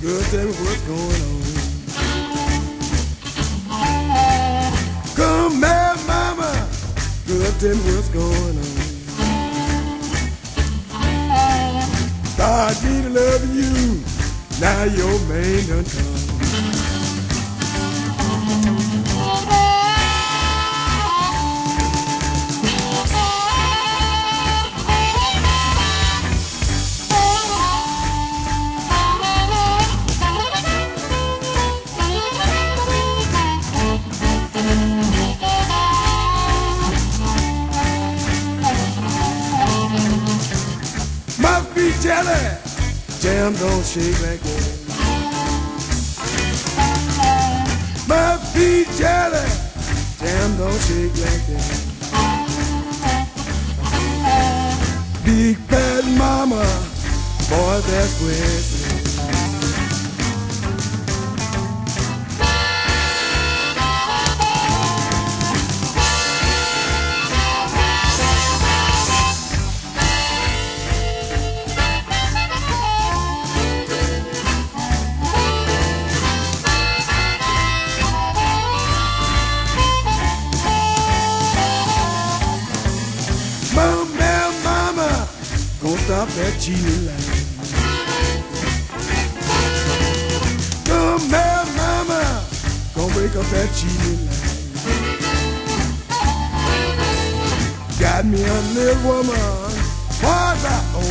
Good tell me what's going on. Me what's going on. Start me to love you. Now your man done come. Be jelly. Jam don't shake like that. Must be jelly. Jam don't shake like that. Big bad mama. Boy, that's where stop that cheating line. Come here, mama, gonna break up that cheating line. Got me a little woman, was I line?